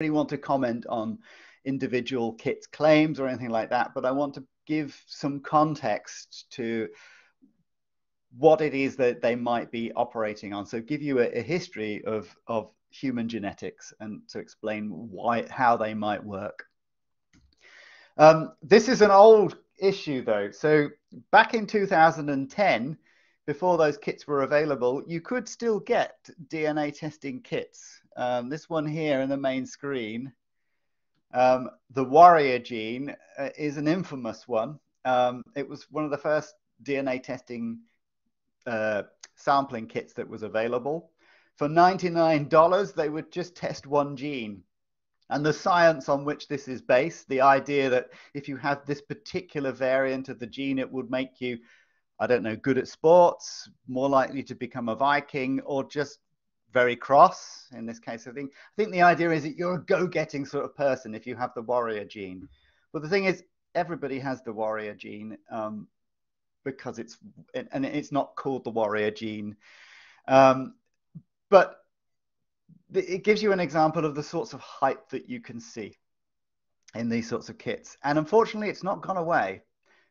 really want to comment on individual kits claims or anything like that, but I want to give some context to what it is that they might be operating on. So give you a, a history of, of human genetics and to explain why how they might work. Um, this is an old issue though. So back in 2010, before those kits were available, you could still get DNA testing kits. Um, this one here in the main screen, um, the warrior gene uh, is an infamous one. Um, it was one of the first DNA testing uh, sampling kits that was available. For $99, they would just test one gene. And the science on which this is based, the idea that if you have this particular variant of the gene, it would make you, I don't know, good at sports, more likely to become a Viking, or just very cross in this case. I think I think the idea is that you're a go-getting sort of person if you have the warrior gene. But the thing is, everybody has the warrior gene um, because it's and it's not called the warrior gene. Um, but it gives you an example of the sorts of hype that you can see in these sorts of kits. And unfortunately, it's not gone away.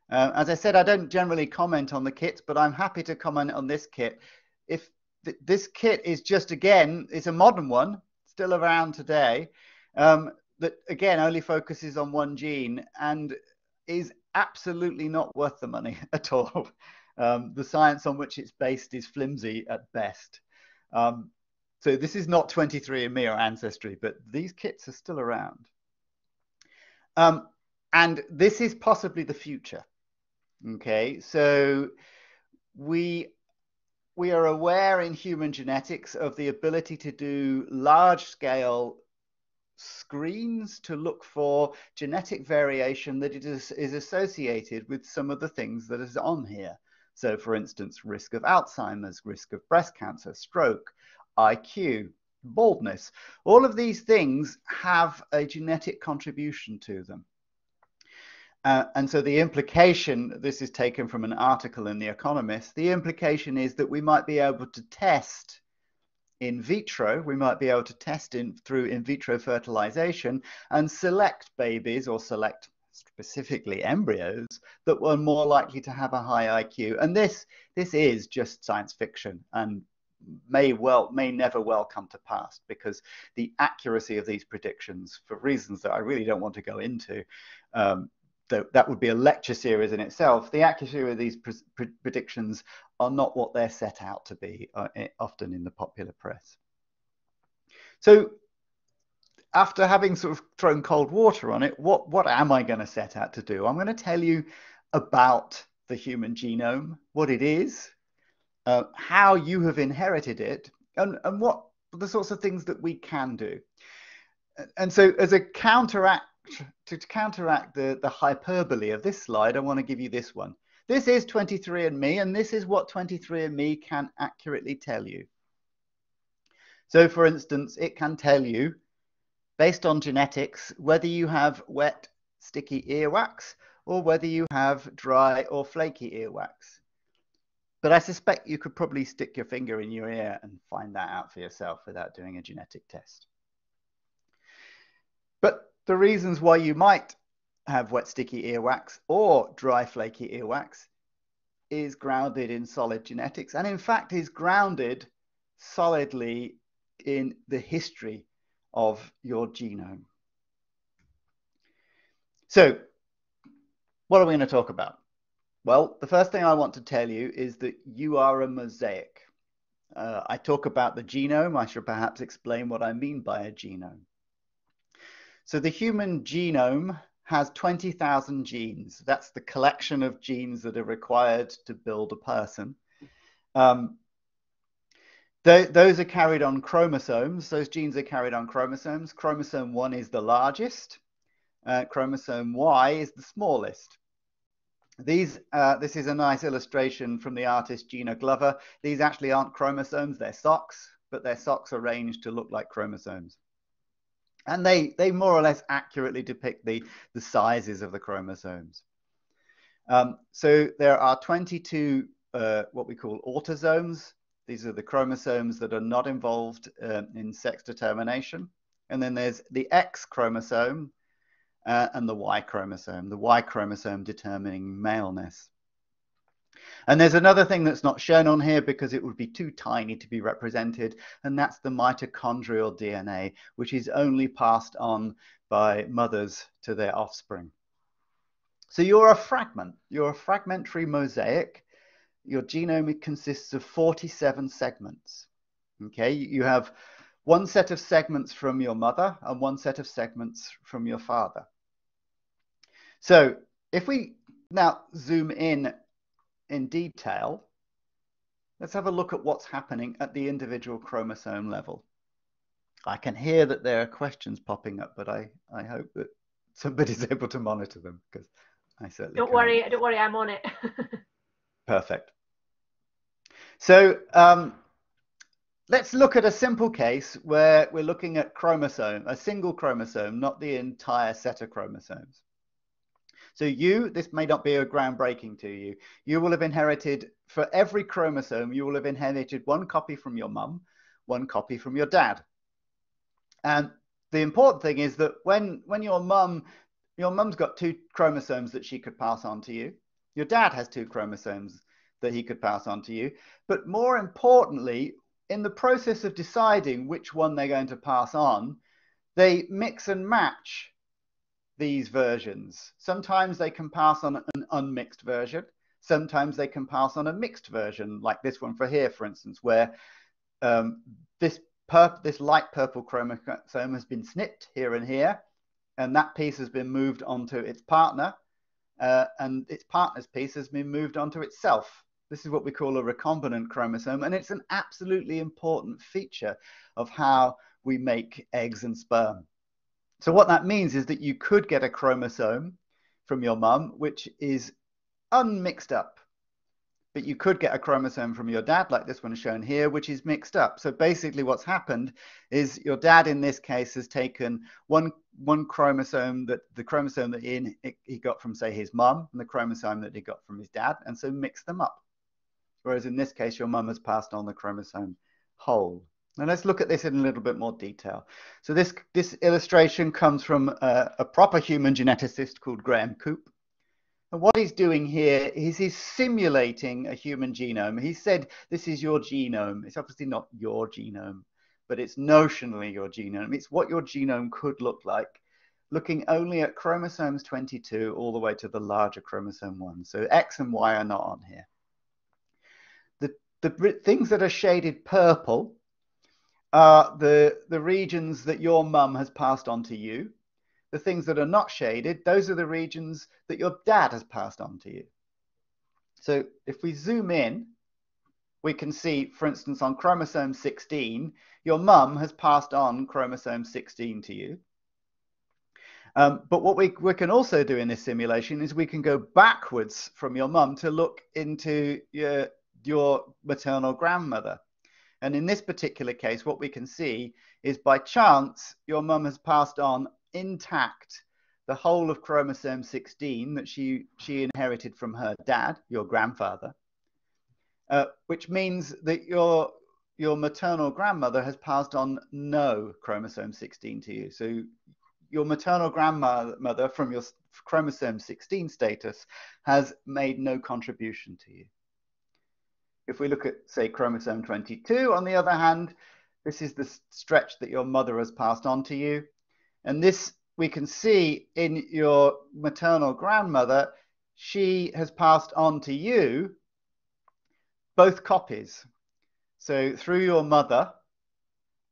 Uh, as I said, I don't generally comment on the kits, but I'm happy to comment on this kit. If th this kit is just, again, it's a modern one, still around today, um, that again only focuses on one gene and is absolutely not worth the money at all. Um, the science on which it's based is flimsy at best. Um, so this is not 23andMe or Ancestry, but these kits are still around. Um, and this is possibly the future. Okay, so we we are aware in human genetics of the ability to do large scale screens to look for genetic variation that is, is associated with some of the things that is on here. So for instance, risk of Alzheimer's, risk of breast cancer, stroke, IQ, baldness. All of these things have a genetic contribution to them. Uh, and so the implication, this is taken from an article in The Economist, the implication is that we might be able to test in vitro, we might be able to test in, through in vitro fertilization and select babies or select specifically embryos that were more likely to have a high IQ. And this, this is just science fiction and may well may never well come to pass because the accuracy of these predictions for reasons that i really don't want to go into um, that, that would be a lecture series in itself the accuracy of these pre pre predictions are not what they're set out to be uh, often in the popular press so after having sort of thrown cold water on it what what am i going to set out to do i'm going to tell you about the human genome what it is uh, how you have inherited it, and, and what the sorts of things that we can do. And so, as a counteract to counteract the, the hyperbole of this slide, I want to give you this one. This is 23andMe, and this is what 23andMe can accurately tell you. So, for instance, it can tell you, based on genetics, whether you have wet, sticky earwax or whether you have dry or flaky earwax. But I suspect you could probably stick your finger in your ear and find that out for yourself without doing a genetic test. But the reasons why you might have wet, sticky earwax or dry, flaky earwax is grounded in solid genetics and, in fact, is grounded solidly in the history of your genome. So, what are we going to talk about? Well, the first thing I want to tell you is that you are a mosaic. Uh, I talk about the genome. I should perhaps explain what I mean by a genome. So the human genome has 20,000 genes. That's the collection of genes that are required to build a person. Um, th those are carried on chromosomes. Those genes are carried on chromosomes. Chromosome 1 is the largest. Uh, chromosome Y is the smallest. These, uh, this is a nice illustration from the artist Gina Glover. These actually aren't chromosomes, they're socks, but their socks arranged to look like chromosomes. And they, they more or less accurately depict the, the sizes of the chromosomes. Um, so there are 22 uh, what we call autosomes. These are the chromosomes that are not involved uh, in sex determination. And then there's the X chromosome uh, and the Y chromosome, the Y chromosome determining maleness. And there's another thing that's not shown on here because it would be too tiny to be represented, and that's the mitochondrial DNA, which is only passed on by mothers to their offspring. So you're a fragment, you're a fragmentary mosaic. Your genome consists of 47 segments. Okay, you have one set of segments from your mother and one set of segments from your father. So if we now zoom in in detail, let's have a look at what's happening at the individual chromosome level. I can hear that there are questions popping up, but I, I hope that somebody's able to monitor them because I certainly don't can't. worry. Don't worry, I'm on it. Perfect. So um, let's look at a simple case where we're looking at chromosome, a single chromosome, not the entire set of chromosomes. So you, this may not be a groundbreaking to you. You will have inherited, for every chromosome, you will have inherited one copy from your mum, one copy from your dad. And the important thing is that when, when your mum, your mum's got two chromosomes that she could pass on to you. Your dad has two chromosomes that he could pass on to you. But more importantly, in the process of deciding which one they're going to pass on, they mix and match these versions. Sometimes they can pass on an unmixed version. Sometimes they can pass on a mixed version, like this one for here, for instance, where um, this, this light purple chromosome has been snipped here and here, and that piece has been moved onto its partner, uh, and its partner's piece has been moved onto itself. This is what we call a recombinant chromosome, and it's an absolutely important feature of how we make eggs and sperm. So what that means is that you could get a chromosome from your mum, which is unmixed up. But you could get a chromosome from your dad, like this one shown here, which is mixed up. So basically what's happened is your dad in this case has taken one, one chromosome that the chromosome that he, he got from say his mum and the chromosome that he got from his dad and so mixed them up. Whereas in this case, your mum has passed on the chromosome whole. Now let's look at this in a little bit more detail. So this, this illustration comes from a, a proper human geneticist called Graham Coop. And what he's doing here is he's simulating a human genome. He said, this is your genome. It's obviously not your genome, but it's notionally your genome. It's what your genome could look like, looking only at chromosomes 22 all the way to the larger chromosome 1. So X and Y are not on here. The, the things that are shaded purple are the, the regions that your mum has passed on to you. The things that are not shaded, those are the regions that your dad has passed on to you. So if we zoom in, we can see, for instance, on chromosome 16, your mum has passed on chromosome 16 to you. Um, but what we, we can also do in this simulation is we can go backwards from your mum to look into your, your maternal grandmother. And in this particular case, what we can see is by chance, your mum has passed on intact the whole of chromosome 16 that she, she inherited from her dad, your grandfather, uh, which means that your, your maternal grandmother has passed on no chromosome 16 to you. So your maternal grandmother from your chromosome 16 status has made no contribution to you. If we look at, say, chromosome 22, on the other hand, this is the stretch that your mother has passed on to you. And this we can see in your maternal grandmother, she has passed on to you both copies. So through your mother,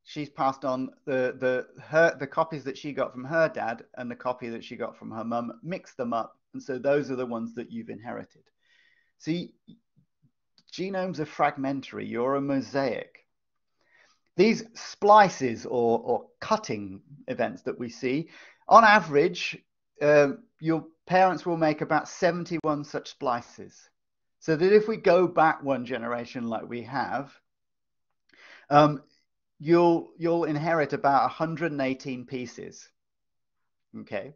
she's passed on the the her the copies that she got from her dad and the copy that she got from her mum, mixed them up, and so those are the ones that you've inherited. See, genomes are fragmentary, you're a mosaic. These splices or, or cutting events that we see, on average, uh, your parents will make about 71 such splices. So that if we go back one generation like we have, um, you'll you'll inherit about 118 pieces. Okay,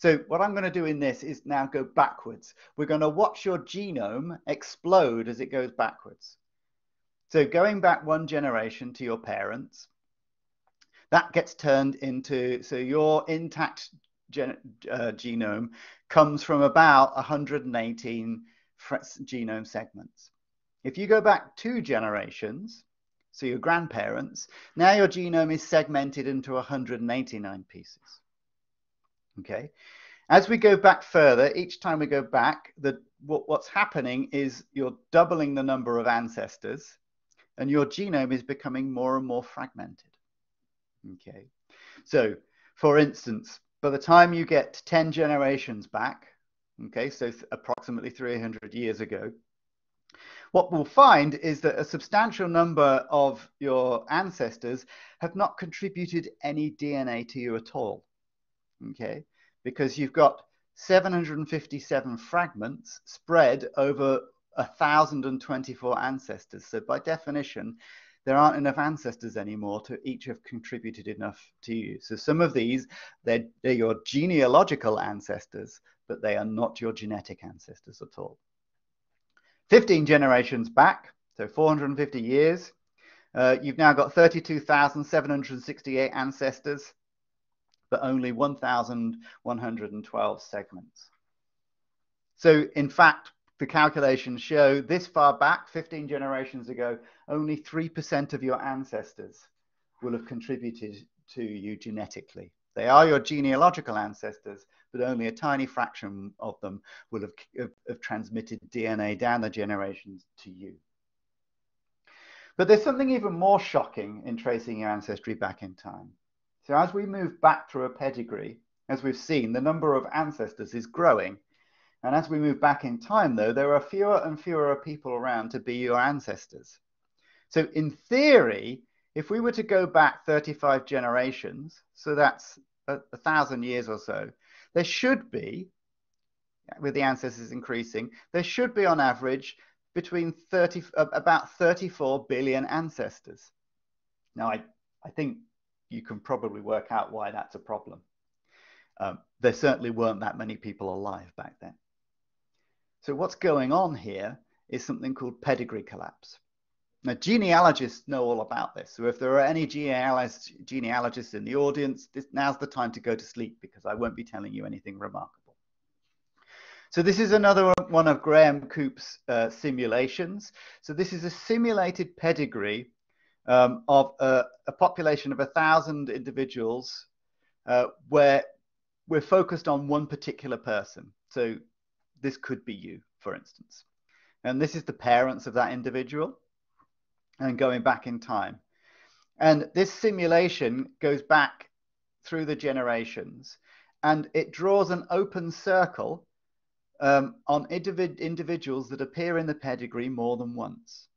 so what I'm going to do in this is now go backwards. We're going to watch your genome explode as it goes backwards. So going back one generation to your parents, That gets turned into, so your intact gen, uh, genome comes from about 118 genome segments. If you go back two generations, so your grandparents, now your genome is segmented into 189 pieces. Okay. As we go back further, each time we go back, the, what, what's happening is you're doubling the number of ancestors and your genome is becoming more and more fragmented. Okay. So, for instance, by the time you get 10 generations back, okay, so approximately 300 years ago, what we'll find is that a substantial number of your ancestors have not contributed any DNA to you at all. Okay, because you've got 757 fragments spread over 1,024 ancestors. So by definition, there aren't enough ancestors anymore to each have contributed enough to you. So some of these, they're, they're your genealogical ancestors, but they are not your genetic ancestors at all. 15 generations back, so 450 years, uh, you've now got 32,768 ancestors, but only 1,112 segments. So in fact, the calculations show this far back, 15 generations ago, only 3% of your ancestors will have contributed to you genetically. They are your genealogical ancestors, but only a tiny fraction of them will have, have, have transmitted DNA down the generations to you. But there's something even more shocking in tracing your ancestry back in time. So as we move back through a pedigree, as we've seen, the number of ancestors is growing. And as we move back in time, though, there are fewer and fewer people around to be your ancestors. So in theory, if we were to go back 35 generations, so that's a, a thousand years or so, there should be, with the ancestors increasing, there should be on average between 30, about 34 billion ancestors. Now, I, I think you can probably work out why that's a problem. Um, there certainly weren't that many people alive back then. So what's going on here is something called pedigree collapse. Now, genealogists know all about this. So if there are any genealogists, in the audience, this, now's the time to go to sleep because I won't be telling you anything remarkable. So this is another one of Graham Coop's uh, simulations. So this is a simulated pedigree um, of a, a, population of a thousand individuals uh, where we're focused on one particular person. So this could be you, for instance. And this is the parents of that individual and going back in time. And this simulation goes back through the generations and it draws an open circle um, on individ individuals that appear in the pedigree more than once.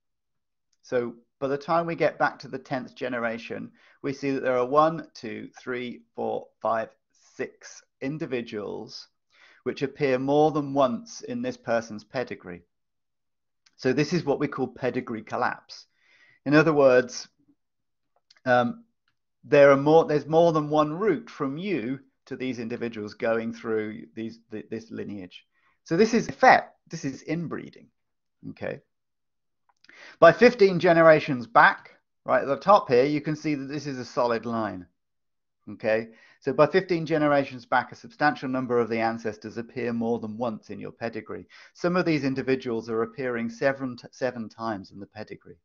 So by the time we get back to the 10th generation, we see that there are one, two, three, four, five, six individuals which appear more than once in this person's pedigree. So this is what we call pedigree collapse. In other words, um, there are more. There's more than one route from you to these individuals going through these this lineage. So this is effect. This is inbreeding. Okay. By 15 generations back, right at the top here, you can see that this is a solid line. Okay. So by 15 generations back, a substantial number of the ancestors appear more than once in your pedigree. Some of these individuals are appearing seven, seven times in the pedigree.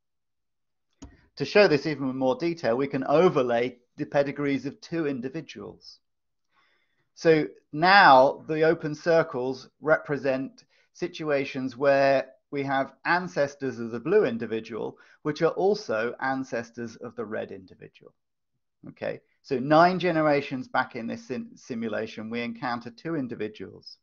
To show this even in more detail, we can overlay the pedigrees of two individuals. So now the open circles represent situations where we have ancestors of the blue individual, which are also ancestors of the red individual. Okay, so nine generations back in this sim simulation, we encounter two individuals,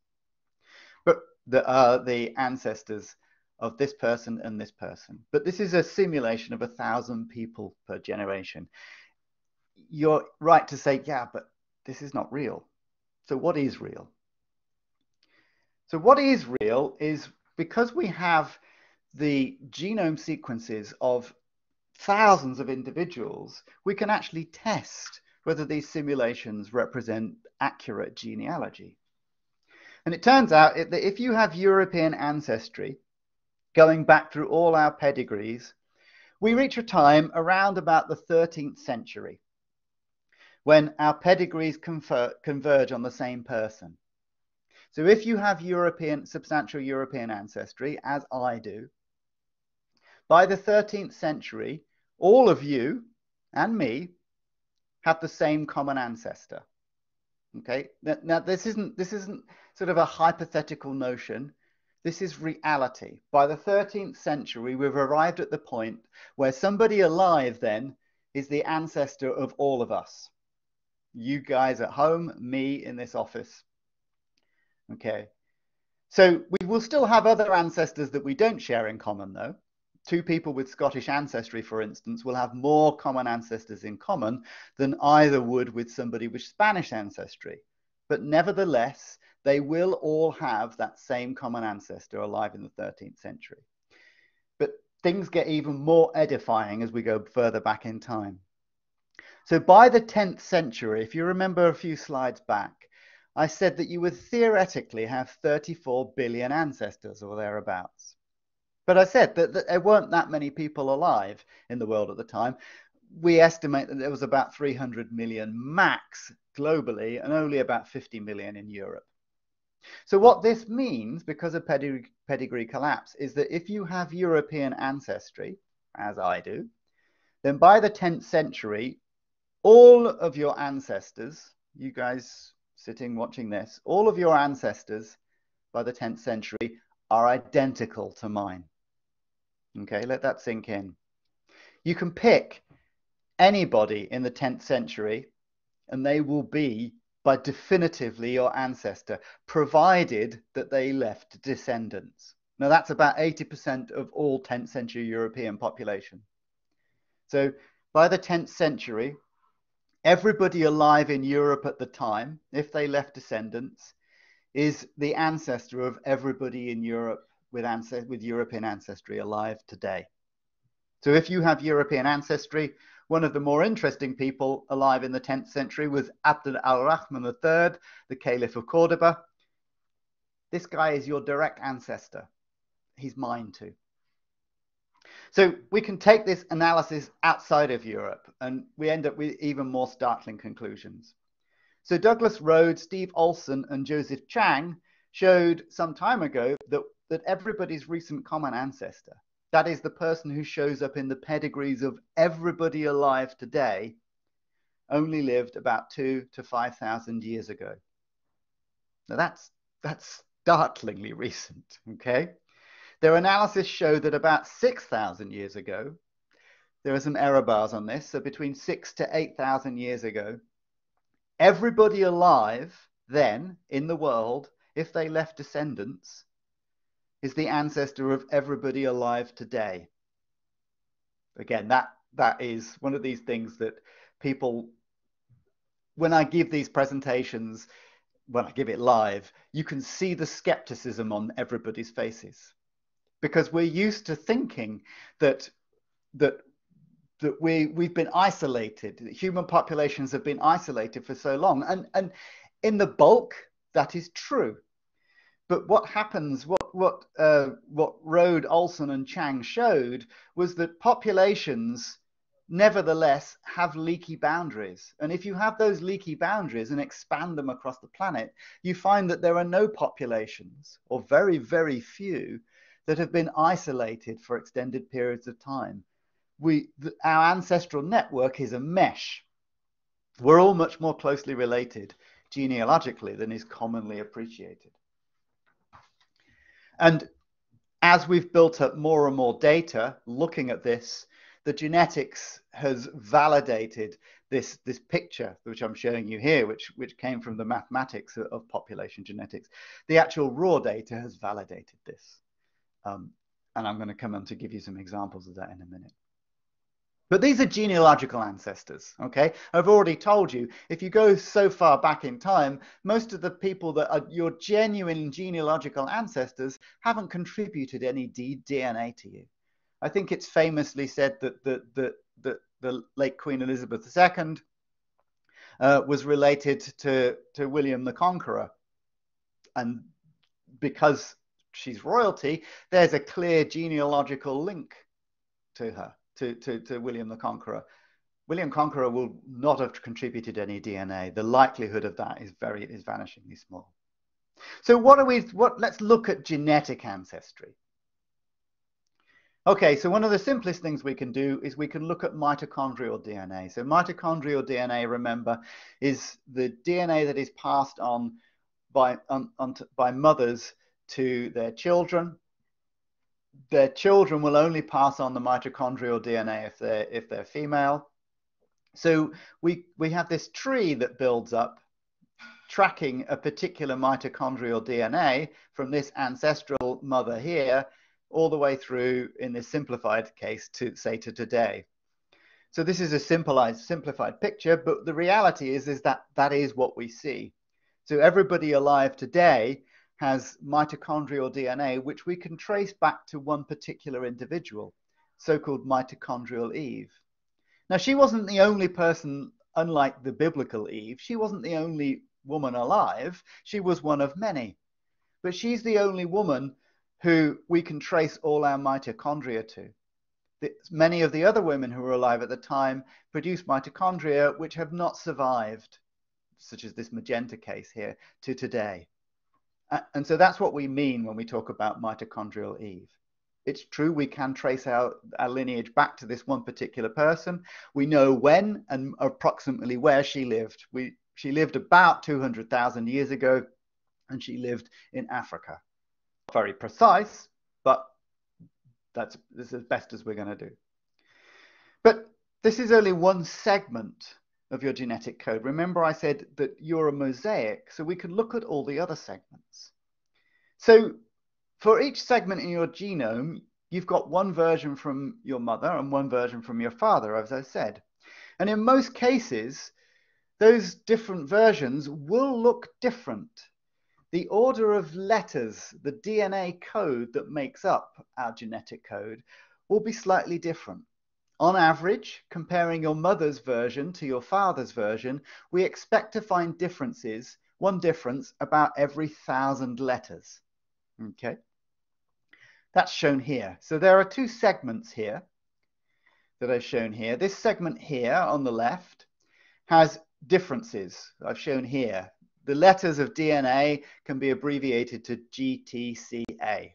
but the, are the ancestors of this person and this person. But this is a simulation of a thousand people per generation. You're right to say, yeah, but this is not real. So what is real? So what is real is because we have the genome sequences of thousands of individuals, we can actually test whether these simulations represent accurate genealogy. And it turns out that if you have European ancestry, going back through all our pedigrees, we reach a time around about the 13th century. when our pedigrees confer- converge on the same person. So if you have European, substantial European ancestry, as I do, by the 13th century, all of you and me have the same common ancestor. Okay, now, this isn't this isn't sort of a hypothetical notion. This is reality. By the 13th century, we've arrived at the point where somebody alive then is the ancestor of all of us. You guys at home, me in this office. Okay. So we will still have other ancestors that we don't share in common, though. Two people with Scottish ancestry, for instance, will have more common ancestors in common than either would with somebody with Spanish ancestry. But nevertheless, they will all have that same common ancestor alive in the 13th century. But things get even more edifying as we go further back in time. So by the 10th century, if you remember a few slides back, I said that you would theoretically have 34 billion ancestors or thereabouts. But I said that, that, there weren't that many people alive in the world at the time. We estimate that there was about 300 million max globally and only about 50 million in Europe. So what this means, because of pedigree, pedigree collapse, is that if you have European ancestry, as I do, then by the 10th century, all of your ancestors, you guys sitting watching this, all of your ancestors by the 10th century are identical to mine. Okay, let that sink in. You can pick anybody in the 10th century and they will be by definitively your ancestor, provided that they left descendants. Now that's about 80% of all 10th century European population. So by the 10th century, everybody alive in Europe at the time, if they left descendants, is the ancestor of everybody in Europe with, with European ancestry alive today. So if you have European ancestry, one of the more interesting people alive in the 10th century was Abd al-Rahman III, the Caliph of Cordoba. This guy is your direct ancestor. He's mine too. So we can take this analysis outside of Europe and we end up with even more startling conclusions. So Douglas Rohde, Steve Olson, and Joseph Chang showed some time ago that, that everybody's recent common ancestor, that is the person who shows up in the pedigrees of everybody alive today, only lived about two to 5,000 years ago. Now that's, that's startlingly recent, okay? Their analysis showed that about 6,000 years ago, there are some error bars on this, so between six to 8,000 years ago, everybody alive then in the world, if they left descendants, is the ancestor of everybody alive today. Again, that that is one of these things that people when I give these presentations, when I give it live, you can see the skepticism on everybody's faces because we're used to thinking that that that we we've been isolated human populations have been isolated for so long. And and in the bulk that is true. But what happens what what uh, what Rohde Olson and Chang showed was that populations nevertheless have leaky boundaries. And if you have those leaky boundaries and expand them across the planet you find that there are no populations or very very few that have been isolated for extended periods of time. We, our ancestral network is a mesh. We're all much more closely related genealogically than is commonly appreciated. And as we've built up more and more data looking at this, the genetics has validated this, this picture, which I'm showing you here, which, which came from the mathematics of population genetics. The actual raw data has validated this. Um, and I'm going to come on to give you some examples of that in a minute. But these are genealogical ancestors, okay? I've already told you, if you go so far back in time, most of the people that are your genuine genealogical ancestors haven't contributed any DNA to you. I think it's famously said that the, the, the, the late Queen Elizabeth II uh, was related to, to William the Conqueror. And because she's royalty, there's a clear genealogical link to her, to, to, to William the Conqueror. William Conqueror will not have contributed any DNA. The likelihood of that is very is vanishingly small. So what are we? What? Let's look at genetic ancestry. Okay, so one of the simplest things we can do is we can look at mitochondrial DNA. So mitochondrial DNA, remember, is the DNA that is passed on by on, on by mothers to their children. Their children will only pass on the mitochondrial DNA if they're if they're female. So we we have this tree that builds up tracking a particular mitochondrial DNA from this ancestral mother here all the way through in this simplified case to say to today. So this is a simplified, simplified picture, but the reality is, is that that is what we see. So everybody alive today has mitochondrial DNA, which we can trace back to one particular individual, so-called mitochondrial Eve. Now, she wasn't the only person, unlike the biblical Eve, she wasn't the only woman alive. She was one of many. But she's the only woman who we can trace all our mitochondria to. The, many of the other women who were alive at the time produced mitochondria which have not survived, such as this magenta case here, to today. And so that's what we mean when we talk about mitochondrial Eve. It's true, we can trace our, lineage back to this one particular person. We know when and approximately where she lived. We, she lived about 200,000 years ago, and she lived in Africa very precise, but that's this is as best as we're going to do. But this is only one segment of your genetic code. Remember I said that you're a mosaic, so we can look at all the other segments. So for each segment in your genome, you've got one version from your mother and one version from your father, as I said. And in most cases, those different versions will look different the order of letters, the DNA code that makes up our genetic code, will be slightly different. On average, comparing your mother's version to your father's version, we expect to find differences, one difference about every thousand letters. Okay, that's shown here. So there are two segments here that I've shown here. This segment here on the left has differences I've shown here the letters of DNA can be abbreviated to GTCA.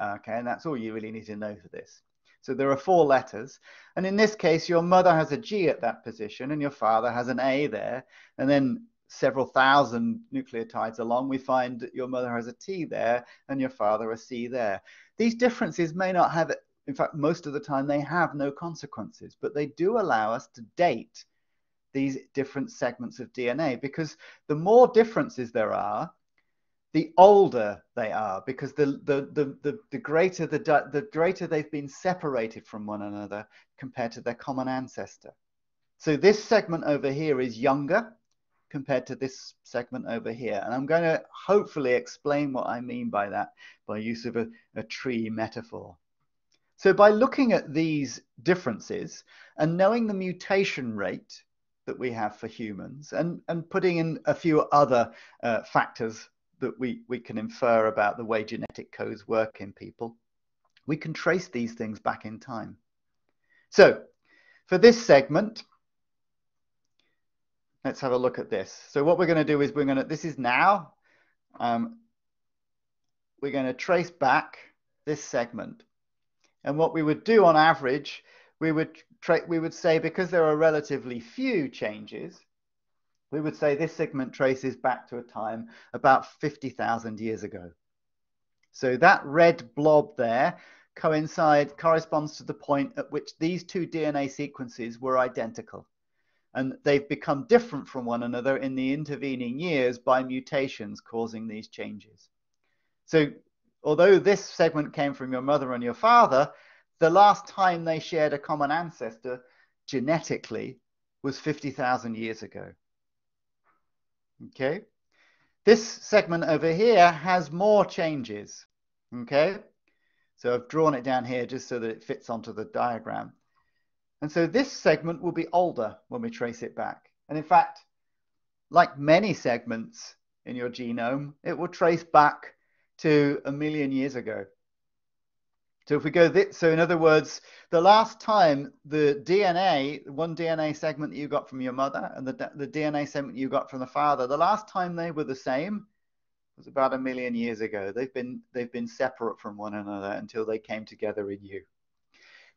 Okay, and that's all you really need to know for this. So there are four letters. And in this case, your mother has a G at that position and your father has an A there. And then several thousand nucleotides along, we find that your mother has a T there and your father a C there. These differences may not have, in fact, most of the time they have no consequences, but they do allow us to date these different segments of DNA because the more differences there are, the older they are because the, the, the, the, the greater the, the greater they've been separated from one another compared to their common ancestor. So this segment over here is younger compared to this segment over here. And I'm going to hopefully explain what I mean by that by use of a, a tree metaphor. So by looking at these differences and knowing the mutation rate that we have for humans and, and putting in a few other uh, factors that we, we can infer about the way genetic codes work in people, we can trace these things back in time. So for this segment, let's have a look at this. So what we're going to do is we're going to, this is now, um, we're going to trace back this segment. And what we would do on average we would we would say because there are relatively few changes, we would say this segment traces back to a time about 50,000 years ago. So that red blob there coincide corresponds to the point at which these two DNA sequences were identical. And they've become different from one another in the intervening years by mutations causing these changes. So although this segment came from your mother and your father, the last time they shared a common ancestor genetically was 50,000 years ago. Okay. This segment over here has more changes. Okay. So I've drawn it down here just so that it fits onto the diagram. And so this segment will be older when we trace it back. And in fact, like many segments in your genome, it will trace back to a million years ago. So if we go this, so in other words, the last time the DNA, one DNA segment that you got from your mother and the, the DNA segment you got from the father, the last time they were the same was about a million years ago. They've been they've been separate from one another until they came together in you.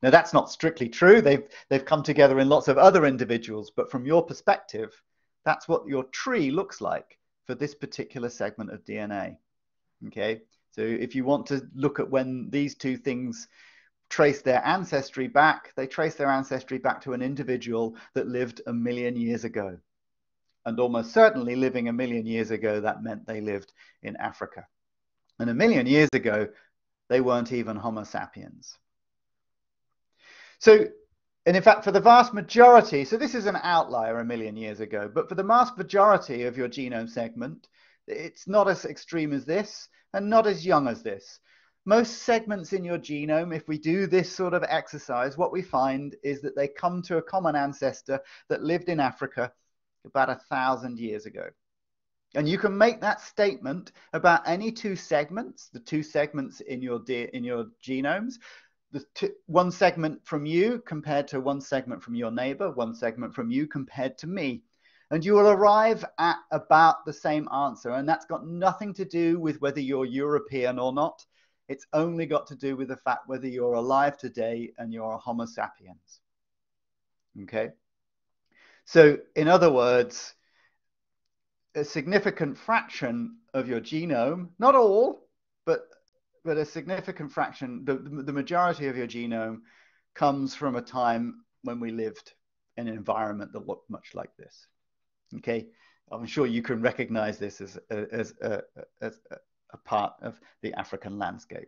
Now that's not strictly true. They've they've come together in lots of other individuals, but from your perspective, that's what your tree looks like for this particular segment of DNA. Okay. So if you want to look at when these two things trace their ancestry back, they trace their ancestry back to an individual that lived a million years ago. And almost certainly living a million years ago, that meant they lived in Africa. And a million years ago, they weren't even Homo sapiens. So, and in fact, for the vast majority, so this is an outlier a million years ago, but for the vast majority of your genome segment, it's not as extreme as this and not as young as this. Most segments in your genome, if we do this sort of exercise, what we find is that they come to a common ancestor that lived in Africa about a thousand years ago. And you can make that statement about any two segments, the two segments in your in your genomes, the one segment from you compared to one segment from your neighbor, one segment from you compared to me and you will arrive at about the same answer. And that's got nothing to do with whether you're European or not. It's only got to do with the fact whether you're alive today and you're a Homo sapiens. Okay? So, in other words, a significant fraction of your genome, not all, but but a significant fraction, the, the majority of your genome comes from a time when we lived in an environment that looked much like this. Okay, I'm sure you can recognize this as, as, as, as a part of the African landscape.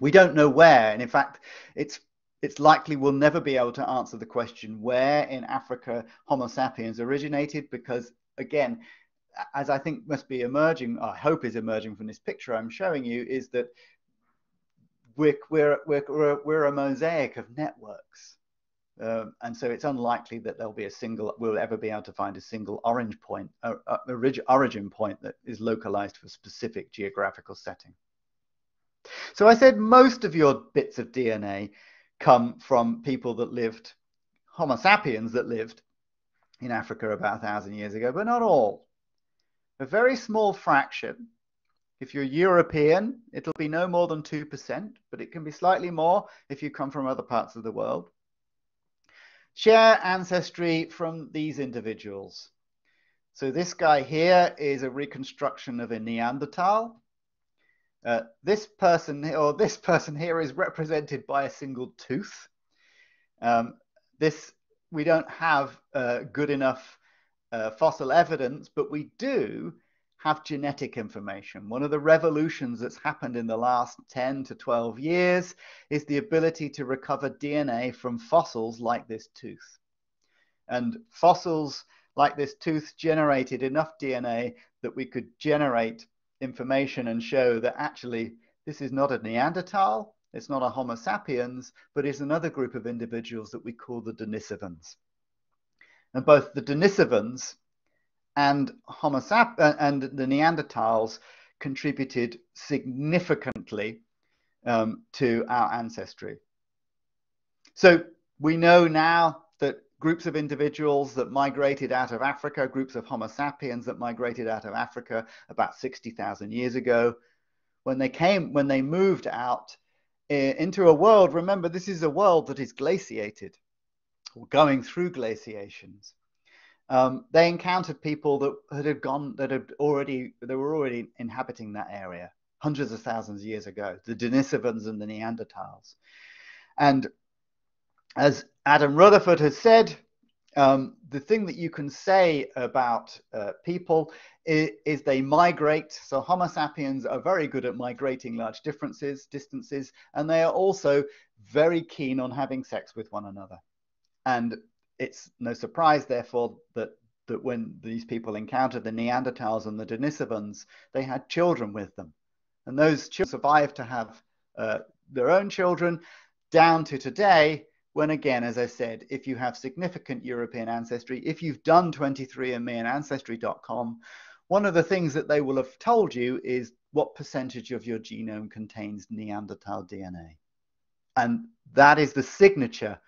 We don't know where, and in fact, it's it's likely we'll never be able to answer the question where in Africa Homo sapiens originated because, again, as I think must be emerging, I hope is emerging from this picture I'm showing you, is that we're, we're, we're, we're a mosaic of networks. Um, and so it's unlikely that there'll be a single, we'll ever be able to find a single orange point, uh, uh, origin point that is localized for a specific geographical setting. So I said most of your bits of DNA come from people that lived, Homo sapiens that lived in Africa about a thousand years ago, but not all. A very small fraction. If you're European, it'll be no more than 2%, but it can be slightly more if you come from other parts of the world share ancestry from these individuals. So this guy here is a reconstruction of a Neanderthal. Uh, this person or this person here is represented by a single tooth. Um, this we don't have uh, good enough uh, fossil evidence, but we do have genetic information. One of the revolutions that's happened in the last 10 to 12 years is the ability to recover DNA from fossils like this tooth. And fossils like this tooth generated enough DNA that we could generate information and show that actually this is not a Neanderthal, it's not a Homo sapiens, but it's another group of individuals that we call the Denisovans. And both the Denisovans and Homo sap uh, and the Neanderthals contributed significantly um, to our ancestry. So we know now that groups of individuals that migrated out of Africa, groups of Homo sapiens that migrated out of Africa about 60,000 years ago, when they came, when they moved out into a world, remember, this is a world that is glaciated or going through glaciations um, they encountered people that had gone that had already they were already inhabiting that area hundreds of thousands of years ago the denisovans and the neanderthals and as adam rutherford has said um, the thing that you can say about uh, people is, is, they migrate. So Homo sapiens are very good at migrating large differences, distances, and they are also very keen on having sex with one another. And it's no surprise, therefore, that that when these people encountered the Neanderthals and the Denisovans, they had children with them, and those children survived to have uh, their own children down to today. When again, as I said, if you have significant European ancestry, if you've done 23andMe and Ancestry.com, one of the things that they will have told you is what percentage of your genome contains Neanderthal DNA. And that is the signature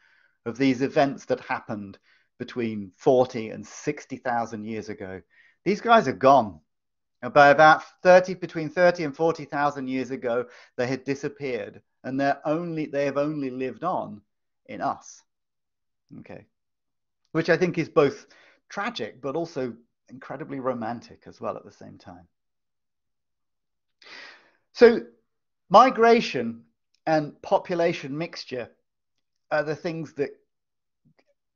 of these events that happened between 40 and 60,000 years ago. These guys are gone. By about 30, between 30 and 40,000 years ago, they had disappeared and they're only, they have only lived on in us. Okay. Which I think is both tragic, but also incredibly romantic as well at the same time. So migration and population mixture are the things that,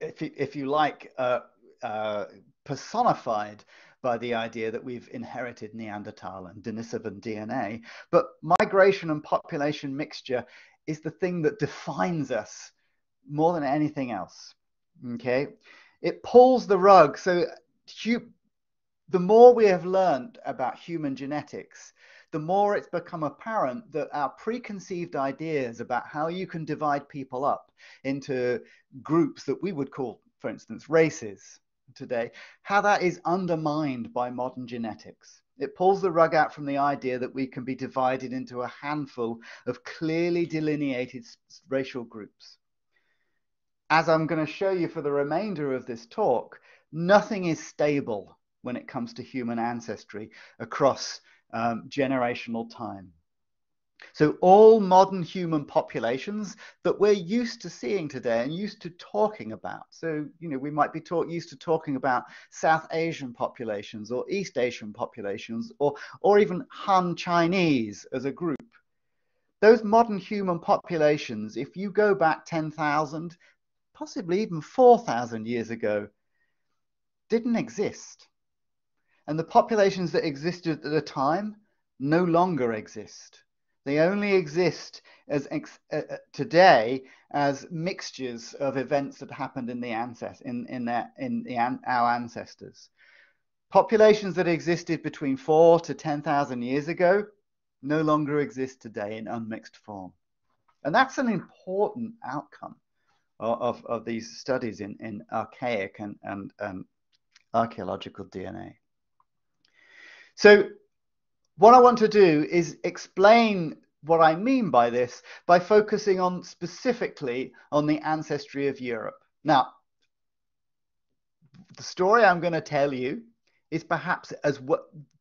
if you, if you like, uh, uh, personified by the idea that we've inherited Neanderthal and Denisovan DNA. But migration and population mixture is the thing that defines us more than anything else. Okay, it pulls the rug. So the more we have learned about human genetics, the more it's become apparent that our preconceived ideas about how you can divide people up into groups that we would call, for instance, races today, how that is undermined by modern genetics. It pulls the rug out from the idea that we can be divided into a handful of clearly delineated racial groups. As I'm going to show you for the remainder of this talk, nothing is stable when it comes to human ancestry across um, generational time. So all modern human populations that we're used to seeing today and used to talking about. So, you know, we might be talk, used to talking about South Asian populations or East Asian populations or, or even Han Chinese as a group. Those modern human populations, if you go back 10,000, possibly even 4,000 years ago, didn't exist. And the populations that existed at the time no longer exist. They only exist as ex- uh, uh today as mixtures of events that happened in the ancest- in in, their, in the an- our ancestors. Populations that existed between four to ten thousand years ago no longer exist today in unmixed form, and that's an important outcome of, of, of these studies in, in archaic and, and, and archaeological DNA. So what I want to do is explain what I mean by this by focusing on specifically on the ancestry of Europe. Now, the story I'm going to tell you is perhaps as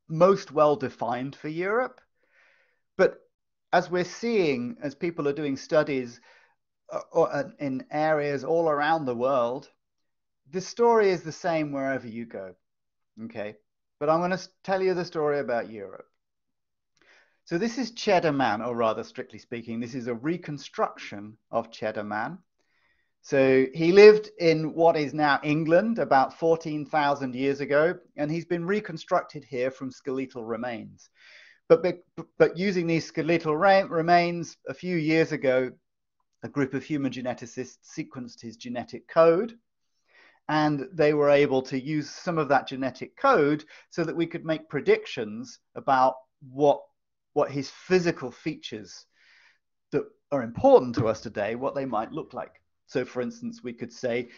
most well defined for Europe, but as we're seeing, as people are doing studies uh, uh in areas all around the world, the story is the same wherever you go. Okay. But I'm going to tell you the story about Europe. So this is Cheddar Man, or rather, strictly speaking, this is a reconstruction of Cheddar Man. So he lived in what is now England about 14,000 years ago, and he's been reconstructed here from skeletal remains. But, but, but using these skeletal remains, a few years ago, a group of human geneticists sequenced his genetic code and they were able to use some of that genetic code so that we could make predictions about what what his physical features that are important to us today what they might look like. So for instance we could say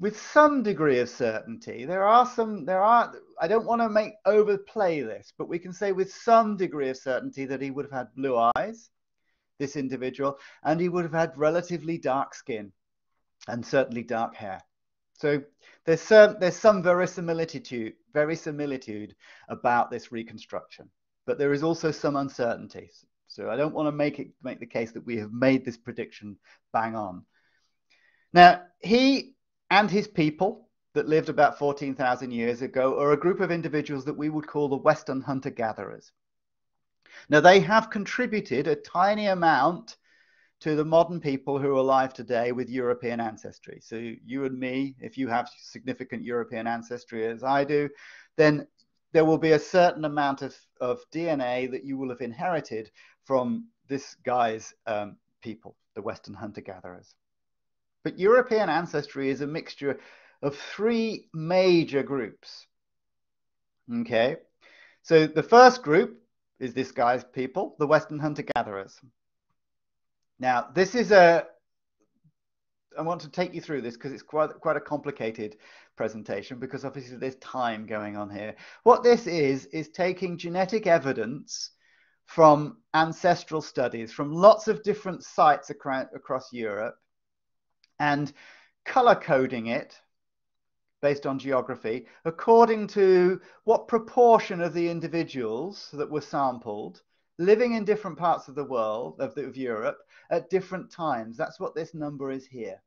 with some degree of certainty there are some there are i don't want to make overplay this but we can say with some degree of certainty that he would have had blue eyes this individual and he would have had relatively dark skin and certainly dark hair so there's some, there's some verisimilitude, verisimilitude about this reconstruction, but there is also some uncertainty. So I don't want to make it make the case that we have made this prediction bang on. Now he and his people that lived about 14,000 years ago are a group of individuals that we would call the Western hunter-gatherers. Now they have contributed a tiny amount to the modern people who are alive today with European ancestry. So, you and me, if you have significant European ancestry as I do, then there will be a certain amount of, of DNA that you will have inherited from this guy's um, people, the Western hunter gatherers. But European ancestry is a mixture of three major groups. Okay, so the first group is this guy's people, the Western hunter gatherers. Now, this is a, I want to take you through this because it's quite, quite a complicated presentation because obviously there's time going on here. What this is, is taking genetic evidence from ancestral studies from lots of different sites across Europe and color coding it based on geography according to what proportion of the individuals that were sampled living in different parts of the world of, the, of Europe at different times. That's what this number is here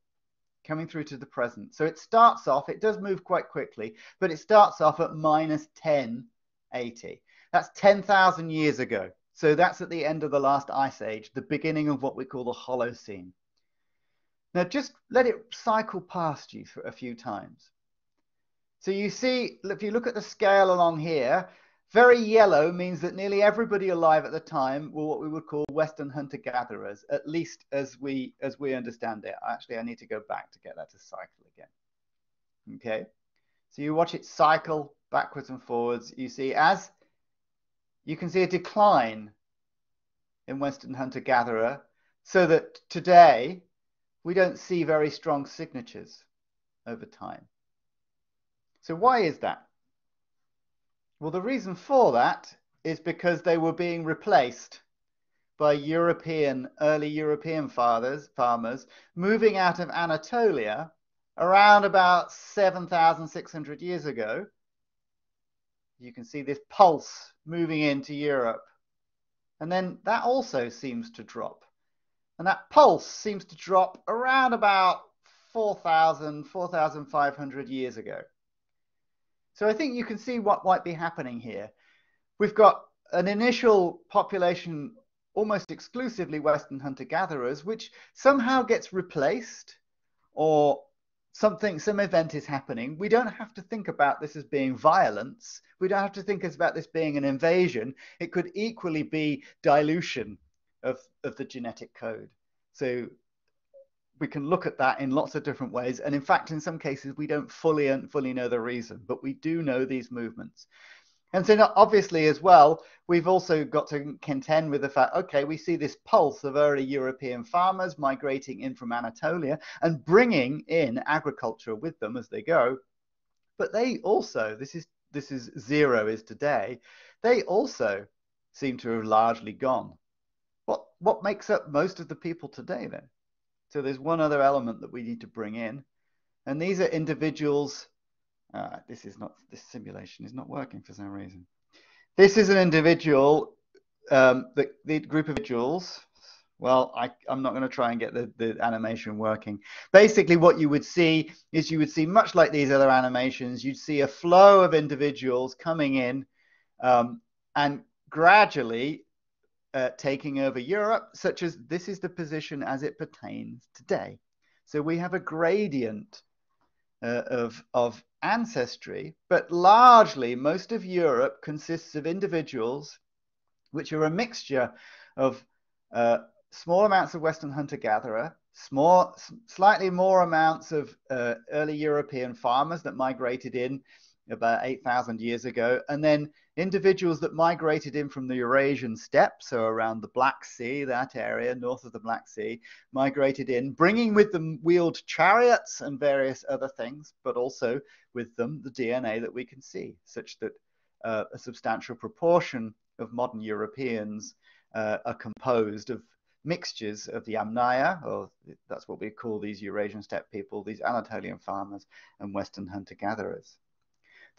coming through to the present. So it starts off, it does move quite quickly, but it starts off at minus 1080. That's 10,000 years ago. So that's at the end of the last ice age, the beginning of what we call the Holocene. Now just let it cycle past you for a few times. So you see, if you look at the scale along here, very yellow means that nearly everybody alive at the time were what we would call Western hunter-gatherers, at least as we as we understand it. Actually, I need to go back to get that to cycle again. Okay, so you watch it cycle backwards and forwards. You see as you can see a decline in Western hunter-gatherer, so that today we don't see very strong signatures over time. So why is that? Well, the reason for that is because they were being replaced by European, early European fathers, farmers moving out of Anatolia around about 7,600 years ago. You can see this pulse moving into Europe. And then that also seems to drop. And that pulse seems to drop around about 4,000, 4,500 years ago. So I think you can see what might be happening here. We've got an initial population almost exclusively Western hunter-gatherers, which somehow gets replaced or something, some event is happening. We don't have to think about this as being violence. We don't have to think about this being an invasion. It could equally be dilution of, of the genetic code. So we can look at that in lots of different ways. And in fact, in some cases, we don't fully and fully know the reason, but we do know these movements. And so obviously as well, we've also got to contend with the fact, okay, we see this pulse of early European farmers migrating in from Anatolia and bringing in agriculture with them as they go. But they also, this is this is zero is today, they also seem to have largely gone. What what makes up most of the people today then? So there's one other element that we need to bring in. And these are individuals. Uh, this is not, this simulation is not working for some reason. This is an individual, um, the, the group of individuals. Well, I, am not going to try and get the, the animation working. Basically, what you would see is you would see, much like these other animations, you'd see a flow of individuals coming in um, and gradually uh, taking over Europe, such as this is the position as it pertains today. So we have a gradient uh, of, of ancestry, but largely most of Europe consists of individuals which are a mixture of uh, small amounts of Western hunter-gatherer, small, slightly more amounts of uh, early European farmers that migrated in about 8,000 years ago, and then individuals that migrated in from the Eurasian steppe, so around the Black Sea, that area north of the Black Sea, migrated in, bringing with them wheeled chariots and various other things, but also with them the DNA that we can see, such that uh, a substantial proportion of modern Europeans uh, are composed of mixtures of the Yamnaya, or that's what we call these Eurasian steppe people, these Anatolian farmers, and Western hunter gatherers.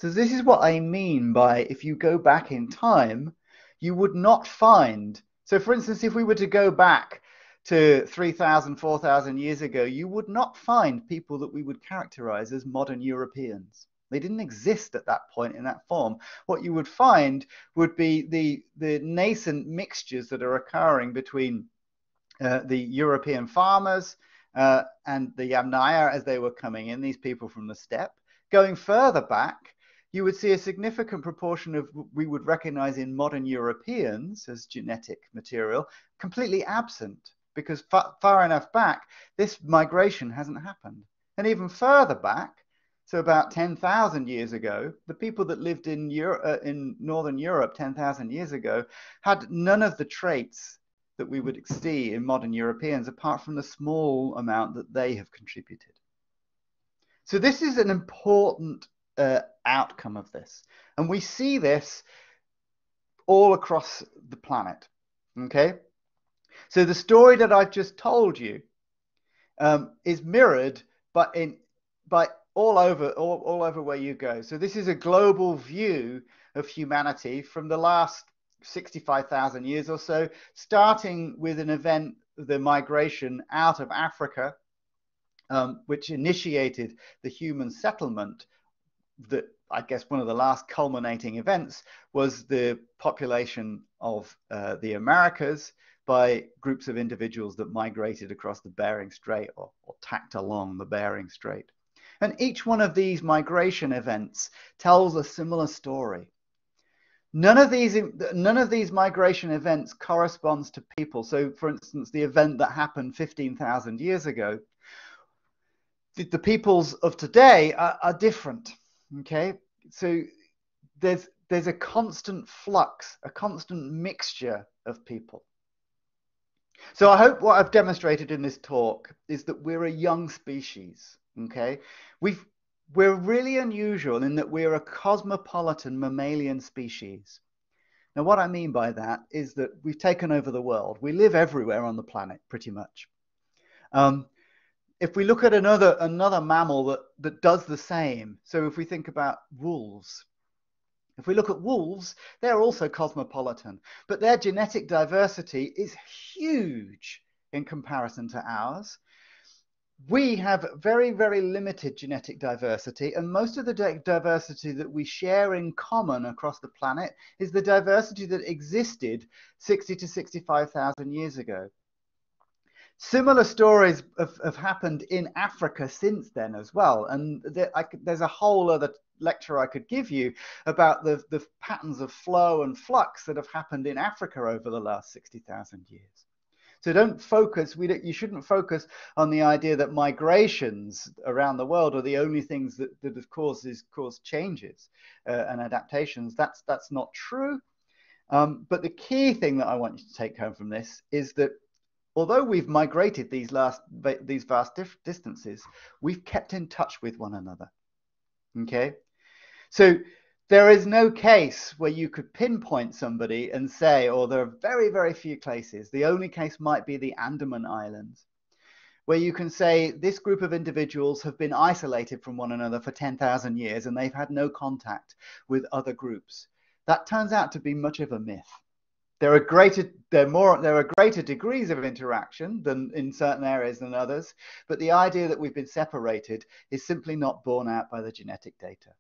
So this is what I mean by if you go back in time, you would not find. So for instance, if we were to go back to 3,000, 4,000 years ago, you would not find people that we would characterize as modern Europeans. They didn't exist at that point in that form. What you would find would be the, the nascent mixtures that are occurring between uh, the European farmers uh, and the Yamnaya as they were coming in, these people from the steppe. Going further back, you would see a significant proportion of what we would recognize in modern Europeans as genetic material completely absent because far, far enough back, this migration hasn't happened. And even further back, so about 10,000 years ago, the people that lived in, Euro- uh, in Northern Europe 10,000 years ago had none of the traits that we would see in modern Europeans apart from the small amount that they have contributed. So this is an important uh, outcome of this. And we see this all across the planet. Okay? So the story that I've just told you um, is mirrored but in by all over all, all over where you go. So this is a global view of humanity from the last 65,000 years or so, starting with an event, the migration out of Africa, um, which initiated the human settlement that I guess one of the last culminating events was the population of uh, the Americas by groups of individuals that migrated across the Bering Strait or, or tacked along the Bering Strait. And each one of these migration events tells a similar story. None of these none of these migration events corresponds to people. So, for instance, the event that happened 15,000 years ago, the, the peoples of today are, are different. Okay, so there's there's a constant flux, a constant mixture of people. So I hope what I've demonstrated in this talk is that we're a young species. Okay, we've we're really unusual in that we're a cosmopolitan mammalian species. Now, what I mean by that is that we've taken over the world. We live everywhere on the planet, pretty much. Um, if we look at another another mammal that that does the same, so if we think about wolves, if we look at wolves, they're also cosmopolitan, but their genetic diversity is huge in comparison to ours. We have very, very limited genetic diversity, and most of the diversity that we share in common across the planet is the diversity that existed 60 to 65,000 years ago. Similar stories have, have, happened in Africa since then as well. And there, I, there's a whole other lecture I could give you about the, the patterns of flow and flux that have happened in Africa over the last 60,000 years. So don't focus, we don't, you shouldn't focus on the idea that migrations around the world are the only things that, that have causes, cause changes uh, and adaptations. That's, that's not true. Um, but the key thing that I want you to take home from this is that although we've migrated these last these vast distances, we've kept in touch with one another. Okay, so there is no case where you could pinpoint somebody and say, or there are very, very few cases. The only case might be the Andaman Islands, where you can say this group of individuals have been isolated from one another for 10,000 years and they've had no contact with other groups. That turns out to be much of a myth. There are greater, there more, there are greater degrees of interaction than in certain areas than others, but the idea that we've been separated is simply not borne out by the genetic data.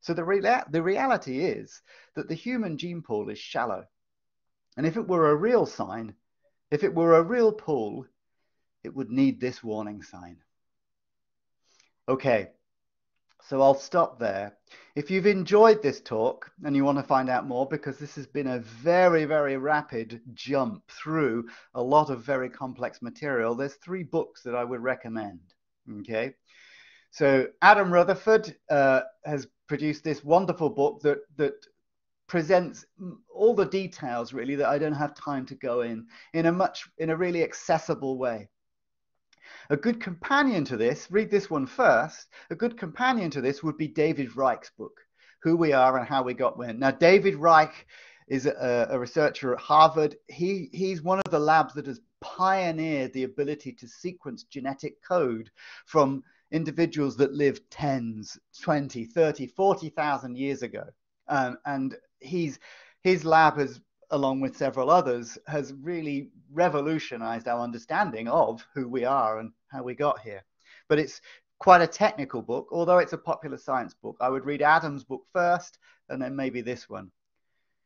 So the, rea- the reality is that the human gene pool is shallow. And if it were a real sign, if it were a real pool, it would need this warning sign. Okay, so I'll stop there. If you've enjoyed this talk and you want to find out more, because this has been a very, very rapid jump through a lot of very complex material, there's three books that I would recommend. Okay. So Adam Rutherford uh, has produced this wonderful book that that presents all the details really that I don't have time to go in in a much in a really accessible way. A good companion to this, read this one first. A good companion to this would be David Reich's book, Who We Are and How We Got Here. Now, David Reich is a, a researcher at Harvard. He, he's one of the labs that has pioneered the ability to sequence genetic code from individuals that lived tens, 20, 30, 40,000 years ago. Um, and he's, his lab has along with several others, has really revolutionized our understanding of who we are and how we got here. But it's quite a technical book, although it's a popular science book. I would read Adam's book first and then maybe this one.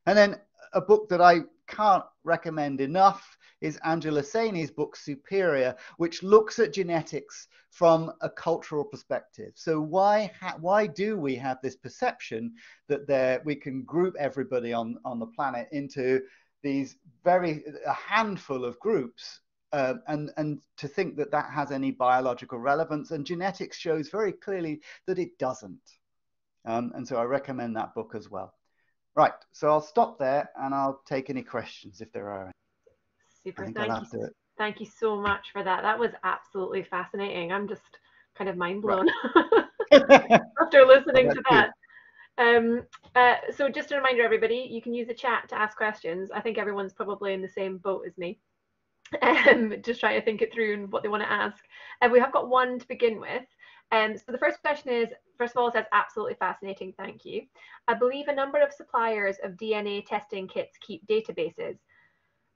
And then a book that I can't recommend enough is Angela Saini's book Superior, which looks at genetics from a cultural perspective. So why why do we have this perception that there we can group everybody on on the planet into these very a handful of groups uh, and and to think that that has any biological relevance and genetics shows very clearly that it doesn't um, and so I recommend that book as well. Right, so I'll stop there and I'll take any questions if there are any. Super, thank you. Thank you so much for that. That was absolutely fascinating. I'm just kind of mind blown yeah. after listening to that. Um, uh, so just a reminder, everybody, you can use the chat to ask questions. I think everyone's probably in the same boat as me. Um, just trying to think it through and what they want to ask. And uh, we have got one to begin with. Um, so the first question is, first of all, it says absolutely fascinating, thank you. I believe a number of suppliers of DNA testing kits keep databases.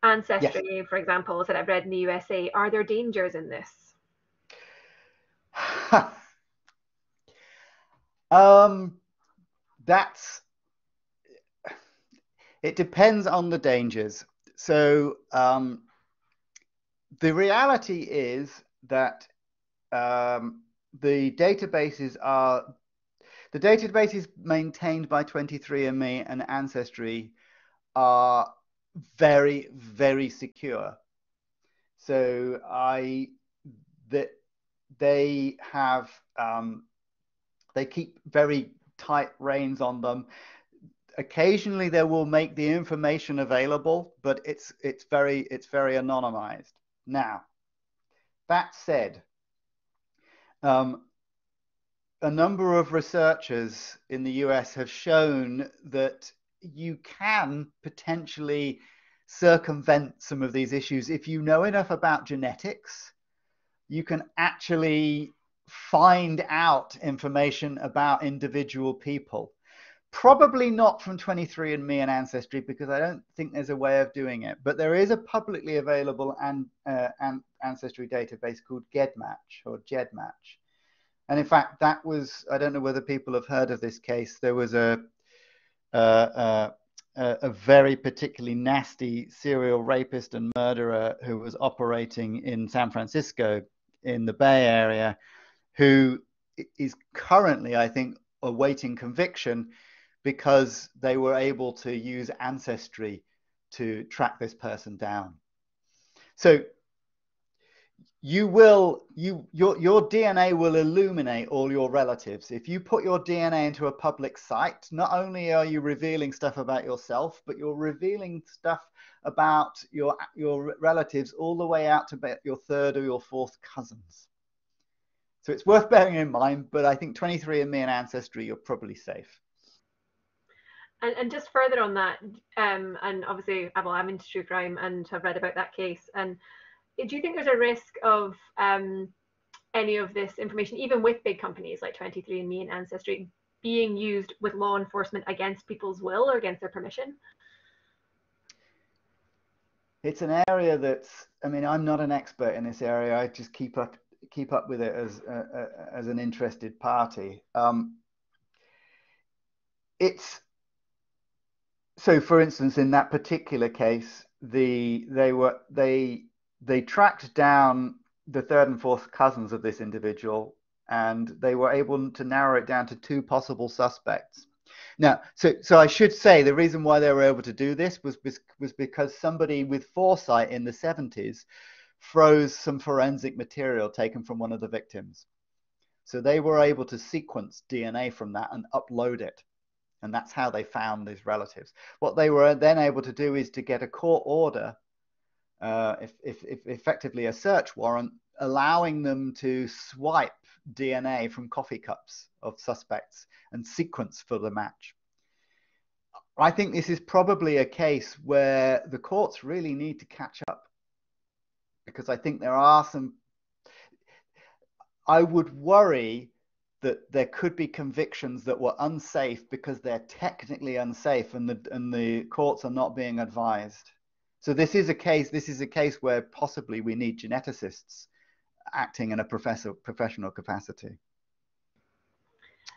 Ancestry, yes. for example, that I've read in the USA. Are there dangers in this? um, that's it depends on the dangers. So um, the reality is that um, the databases are the databases maintained by 23andMe and Ancestry are very, very secure. So I that they have um, they keep very tight reins on them. Occasionally, they will make the information available, but it's it's very it's very anonymized. Now, that said, um, a number of researchers in the US have shown that you can potentially circumvent some of these issues if you know enough about genetics. You can actually find out information about individual people. Probably not from 23andMe and Ancestry because I don't think there's a way of doing it. But there is a publicly available uh, an Ancestry database called GEDmatch or GEDmatch. And in fact, that was, I don't know whether people have heard of this case. There was a, uh, uh, a very particularly nasty serial rapist and murderer who was operating in San Francisco in the Bay Area, who is currently, I think, awaiting conviction because they were able to use ancestry to track this person down. So you will you your your DNA will illuminate all your relatives. If you put your DNA into a public site, not only are you revealing stuff about yourself, but you're revealing stuff about your your relatives all the way out to your third or your fourth cousins. So it's worth bearing in mind, but I think 23andMe and Ancestry, you're probably safe. And, and just further on that, um, and obviously, well, I'm into true crime and have read about that case. And do you think there's a risk of um, any of this information, even with big companies like 23andMe and Ancestry, being used with law enforcement against people's will or against their permission? It's an area that's, I mean, I'm not an expert in this area. I just keep up keep up with it as uh, uh, as an interested party. Um, it's so, for instance, in that particular case, the they were they they tracked down the third and fourth cousins of this individual, and they were able to narrow it down to two possible suspects. Now, so so I should say the reason why they were able to do this was was because somebody with foresight in the 70s froze some forensic material taken from one of the victims. So they were able to sequence DNA from that and upload it. And that's how they found these relatives. What they were then able to do is to get a court order, uh, if, if, if effectively a search warrant, allowing them to swipe DNA from coffee cups of suspects and sequence for the match. I think this is probably a case where the courts really need to catch up because I think there are some. I would worry that there could be convictions that were unsafe because they're technically unsafe and the and the courts are not being advised. So this is a case. This is a case where possibly we need geneticists acting in a professor professional capacity.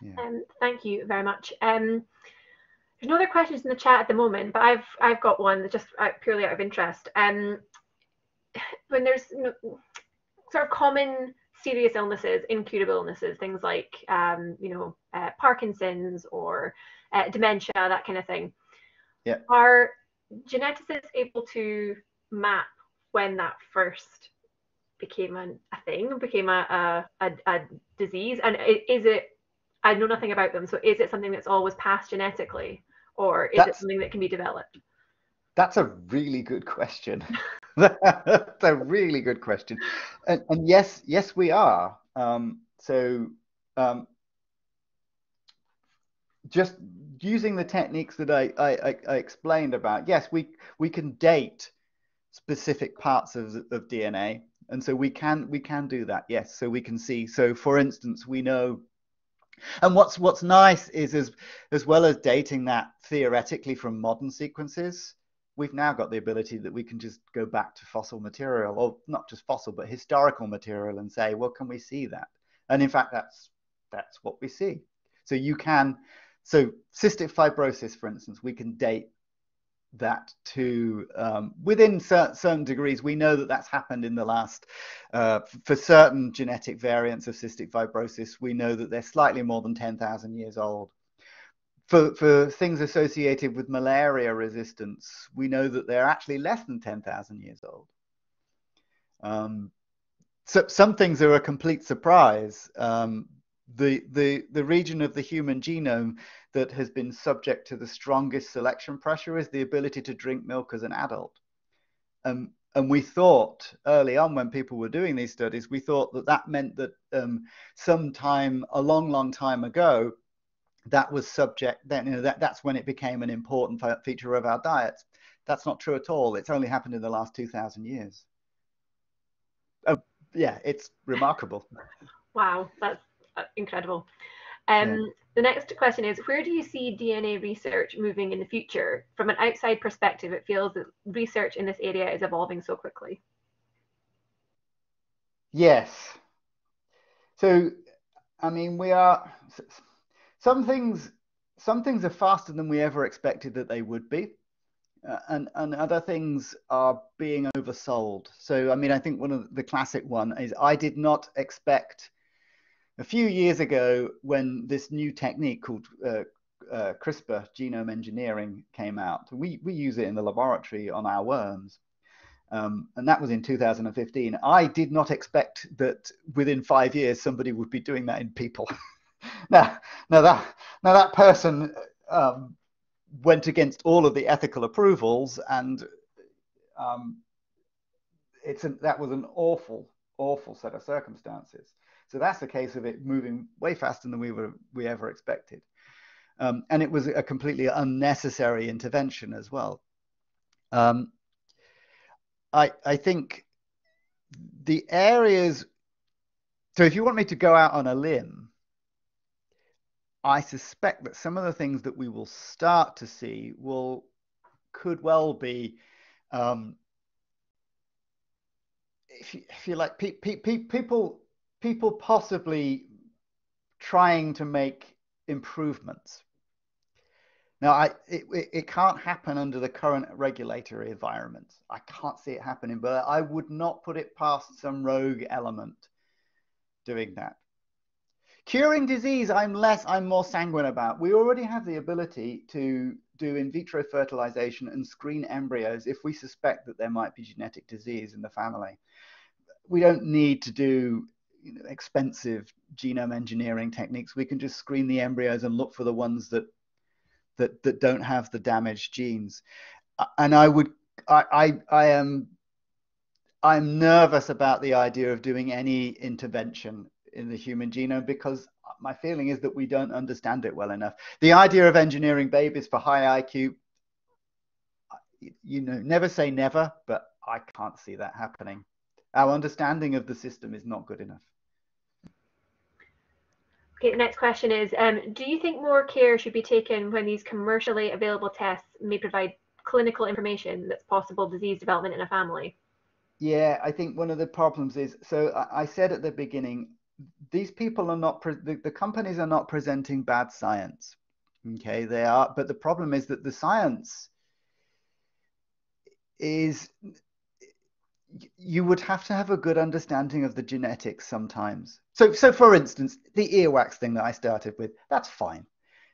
Yeah. Um, thank you very much. Um, there's no other questions in the chat at the moment, but I've I've got one just uh, purely out of interest. Um, when there's sort of common serious illnesses, incurable illnesses, things like um, you know uh, Parkinson's or uh, dementia, that kind of thing. Yeah. Are geneticists able to map when that first became an, a thing, became a, a, a, a disease, and is it? I know nothing about them, so is it something that's always passed genetically, or is that's, it something that can be developed? That's a really good question. That's a really good question. And, and yes, yes, we are. Um, so um, just using the techniques that I, I, I, explained about, yes, we we can date specific parts of, of DNA, and so we can we can do that. Yes, so we can see. So, for instance, we know. And what's what's nice is as as well as dating that theoretically from modern sequences, we've now got the ability that we can just go back to fossil material, or not just fossil, but historical material, and say, well, can we see that? And in fact, that's that's what we see. So you can so cystic fibrosis, for instance, we can date that to um, within certain degrees. We know that that's happened in the last, uh, for certain genetic variants of cystic fibrosis, we know that they're slightly more than 10,000 years old. For, for things associated with malaria resistance, we know that they're actually less than 10,000 years old. Um, so some things are a complete surprise. Um, the, the, the region of the human genome that has been subject to the strongest selection pressure is the ability to drink milk as an adult. Um, and we thought early on when people were doing these studies, we thought that that meant that um, sometime a long, long time ago, that was subject, then you know, that, that's when it became an important feature of our diets. That's not true at all. It's only happened in the last 2,000 years. Oh, yeah, it's remarkable. Wow, that's uh, incredible. Um, yeah. The next question is Where do you see DNA research moving in the future? From an outside perspective, it feels that research in this area is evolving so quickly. Yes. So, I mean, we are, some things, some things are faster than we ever expected that they would be. Uh, and, and other things are being oversold. So, I mean, I think one of the classic one is I did not expect a few years ago when this new technique called uh, uh, CRISPR genome engineering came out. We, we use it in the laboratory on our worms. Um, and that was in 2015. I did not expect that within five years somebody would be doing that in people. now, now that now that person um, went against all of the ethical approvals, and um, it's an, that was an awful, awful set of circumstances. So that's the case of it moving way faster than we were we ever expected. Um, and it was a completely unnecessary intervention as well. Um, I, I think the areas, so if you want me to go out on a limb, I suspect that some of the things that we will start to see will, could well be, um, if, you, if you like, pe pe pe people people possibly trying to make improvements. Now, I, it, it can't happen under the current regulatory environment. I can't see it happening, but I would not put it past some rogue element doing that. Curing disease, I'm less, I'm more sanguine about. We already have the ability to do in vitro fertilization and screen embryos if we suspect that there might be genetic disease in the family. We don't need to do you know, expensive genome engineering techniques, we can just screen the embryos and look for the ones that that that don't have the damaged genes. And I would, I, I, I am, I'm nervous about the idea of doing any intervention in the human genome because my feeling is that we don't understand it well enough. The idea of engineering babies for high IQ, you know, never say never, but I can't see that happening. Our understanding of the system is not good enough. Okay, the next question is um, Do you think more care should be taken when these commercially available tests may provide clinical information that's possible disease development in a family? Yeah, I think one of the problems is so I, I said at the beginning, these people are not, the, the companies are not presenting bad science. Okay, they are, but the problem is that the science is you would have to have a good understanding of the genetics sometimes. So, so for instance, the earwax thing that I started with, that's fine.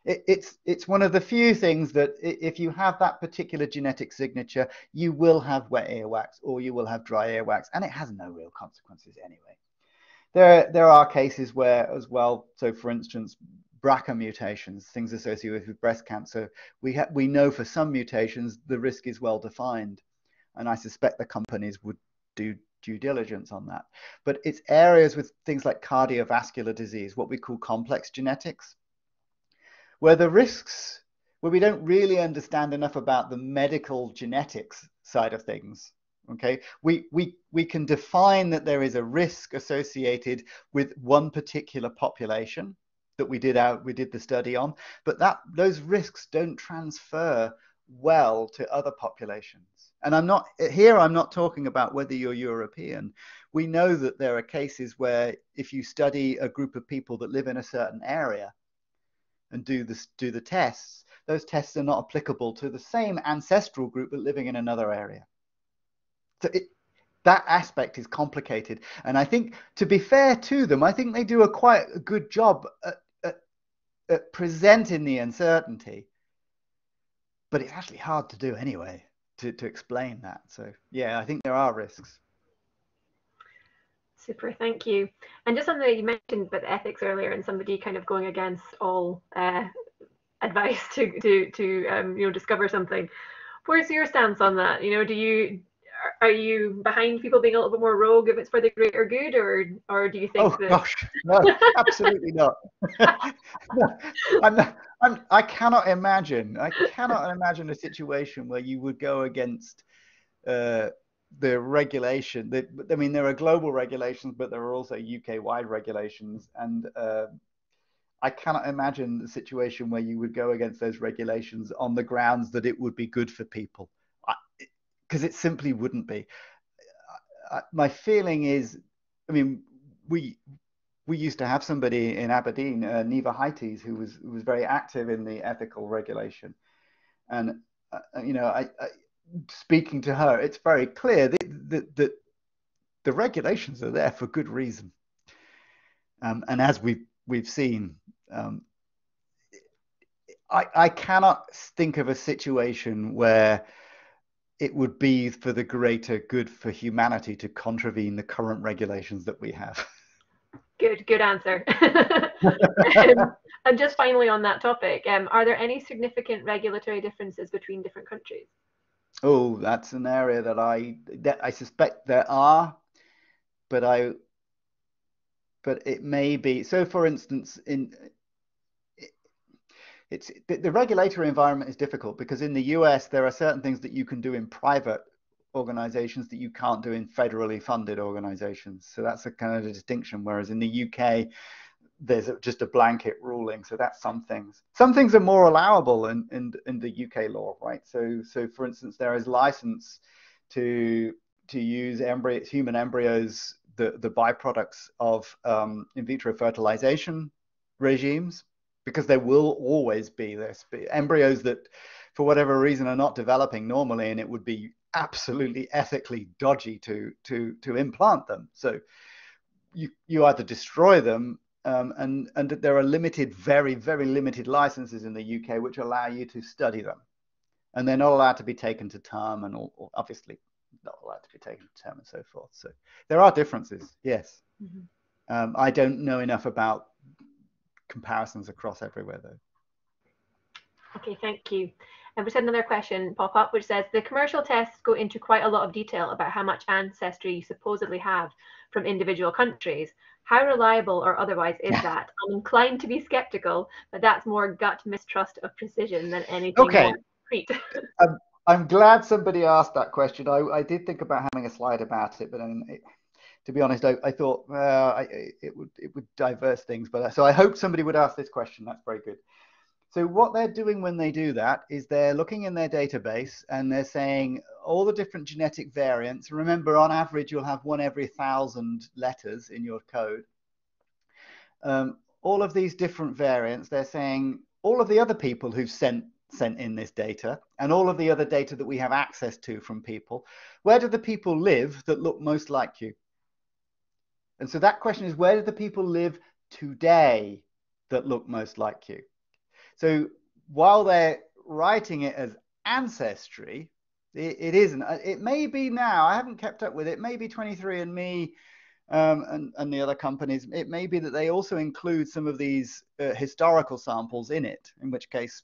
It, it's it's one of the few things that if you have that particular genetic signature, you will have wet earwax or you will have dry earwax, and it has no real consequences anyway. There there are cases where as well. So, for instance, BRCA mutations, things associated with breast cancer, we ha- we know for some mutations the risk is well defined and I suspect the companies would do due diligence on that. But it's areas with things like cardiovascular disease, what we call complex genetics, where the risks, where we don't really understand enough about the medical genetics side of things. Okay, we, we, we can define that there is a risk associated with one particular population that we did out we did the study on, but that those risks don't transfer well to other populations. And I'm not here, I'm not talking about whether you're European. We know that there are cases where if you study a group of people that live in a certain area and do this do the tests, those tests are not applicable to the same ancestral group but living in another area. So it, that aspect is complicated. And I think to be fair to them, I think they do a quite a good job at, at, at presenting the uncertainty. But it's actually hard to do anyway to, to explain that. So yeah, I think there are risks. Super, thank you. And just something that you mentioned about ethics earlier, and somebody kind of going against all uh, advice to to to um, you know discover something. Where's your stance on that? You know, do you are you behind people being a little bit more rogue if it's for the greater good, or or do you think? Oh that... gosh, no, absolutely not. no, I'm not. I'm, I cannot imagine. I cannot imagine a situation where you would go against uh, the regulation. The, I mean, there are global regulations, but there are also UK-wide regulations, and uh, I cannot imagine the situation where you would go against those regulations on the grounds that it would be good for people because it simply wouldn't be. I, my feeling is, I mean, we we used to have somebody in Aberdeen, uh, Niamh Heighties, who was who was very active in the ethical regulation, and uh, you know, I, I, speaking to her, it's very clear that, that, that the regulations are there for good reason, um, and as we we've seen. Um, I, I cannot think of a situation where it would be for the greater good for humanity to contravene the current regulations that we have. Good, good answer. um, and just finally on that topic, um, are there any significant regulatory differences between different countries? Oh, that's an area that I that I suspect there are, but I but it may be so. For instance, in it's the, the, regulatory environment is difficult because in the US there are certain things that you can do in private organizations that you can't do in federally funded organizations. So that's a kind of a distinction. Whereas in the UK, there's just a blanket ruling. So that's some things. Some things are more allowable in, in, in the UK law, right? So so for instance, there is license to to use human embryos, the, the byproducts of um, in vitro fertilization regimes because there will always be this embryos that for whatever reason are not developing normally and it would be absolutely ethically dodgy to to to implant them. So you you either destroy them um, and and there are limited very very limited licenses in the UK which allow you to study them. And they're not allowed to be taken to term and all, obviously not allowed to be taken to term and so forth. So there are differences yes. Mm-hmm. um, I don't know enough about comparisons across everywhere though. Okay, thank you. And we had another question pop up which says the commercial tests go into quite a lot of detail about how much ancestry you supposedly have from individual countries. How reliable or otherwise is that? I'm inclined to be skeptical, but that's more gut mistrust of precision than anything okay. I'm, I'm glad somebody asked that question. I, I did think about having a slide about it, but then it, to be honest, I, I thought uh, I, it would it would diverse things. But so I hope somebody would ask this question. That's very good. So what they're doing when they do that is they're looking in their database and they're saying all the different genetic variants. Remember, on average, you'll have one every thousand letters in your code. Um, all of these different variants, they're saying all of the other people who've sent sent in this data and all of the other data that we have access to from people, where do the people live that look most like you? And so that question is where do the people live today that look most like you? So while they're writing it as ancestry, it, it isn't. Uh, it may be now, I haven't kept up with it, maybe 23andMe um, and, and the other companies, it may be that they also include some of these uh, historical samples in it, in which case,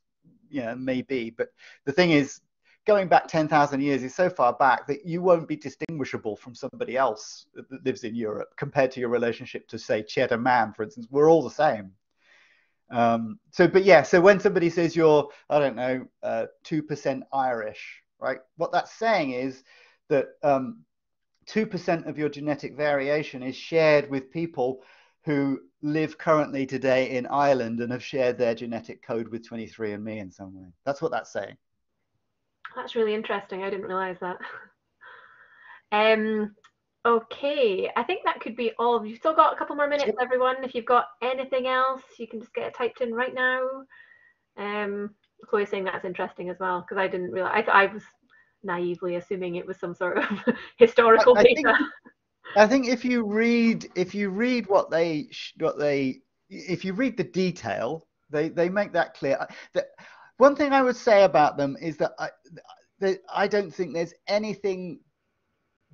yeah, maybe. But the thing is, going back 10,000 years is so far back that you won't be distinguishable from somebody else that lives in Europe compared to your relationship to, say, Cheddar Man, for instance. We're all the same. Um, so, but yeah, so when somebody says you're, I don't know, uh, 2% Irish, right? What that's saying is that um, 2% of your genetic variation is shared with people who live currently today in Ireland and have shared their genetic code with 23andMe in some way. That's what that's saying. That's really interesting. I didn't realize that. Um, okay, I think that could be all. You've still got a couple more minutes, everyone. If you've got anything else, you can just get it typed in right now. Um, Chloe's saying that's interesting as well because I didn't realize. I, I was naively assuming it was some sort of historical I, I data. Think, I think if you read if you read what they what they if you read the detail, they they make that clear. That one thing I would say about them is that I that I don't think there's anything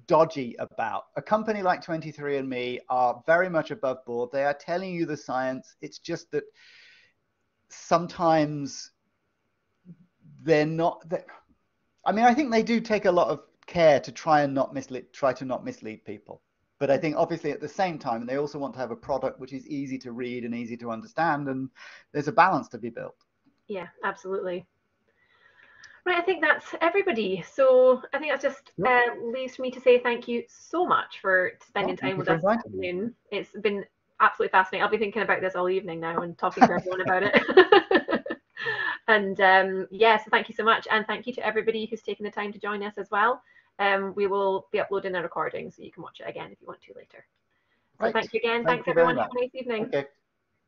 dodgy about. A company like 23andMe are very much above board. They are telling you the science. It's just that sometimes they're not. They're, I mean, I think they do take a lot of care to try and not mislead, try to not mislead people. But I think obviously at the same time, they also want to have a product which is easy to read and easy to understand, and there's a balance to be built. Yeah, absolutely. Right, I think that's everybody. So I think that's just yep. uh, leaves me to say thank you so much for spending time with us afternoon. It's been absolutely fascinating. I'll be thinking about this all evening now and talking to everyone about it. and um, yes, yeah, so thank you so much, and thank you to everybody who's taken the time to join us as well. Um, we will be uploading a recording so you can watch it again if you want to later. So right. thank you again. Thank Thanks you everyone. Have a nice evening. Okay.